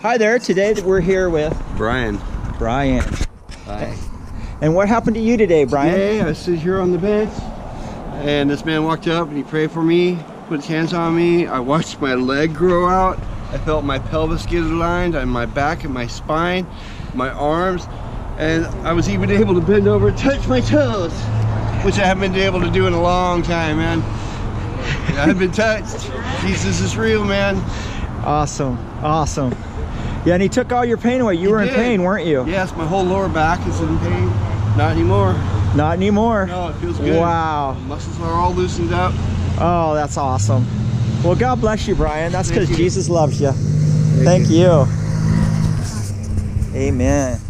Hi there. Today we're here with Brian. Brian. Hi. And what happened to you today, Brian? Today I sit here on the bench and this man walked up and he prayed for me, put his hands on me. I watched my leg grow out. I felt my pelvis get aligned and my back and my spine, my arms, and I was even able to bend over and touch my toes, which I haven't been able to do in a long time, man. I haven't been touched. Jesus is real, man. Awesome. Awesome. Yeah, and he took all your pain away. You He were in pain, weren't you? Yes, my whole lower back is in pain. Not anymore. Not anymore. No, it feels good. Wow. Muscles are all loosened up. Oh, that's awesome. Well, God bless you, Brian. That's because. Jesus loves you. Thank you. Amen.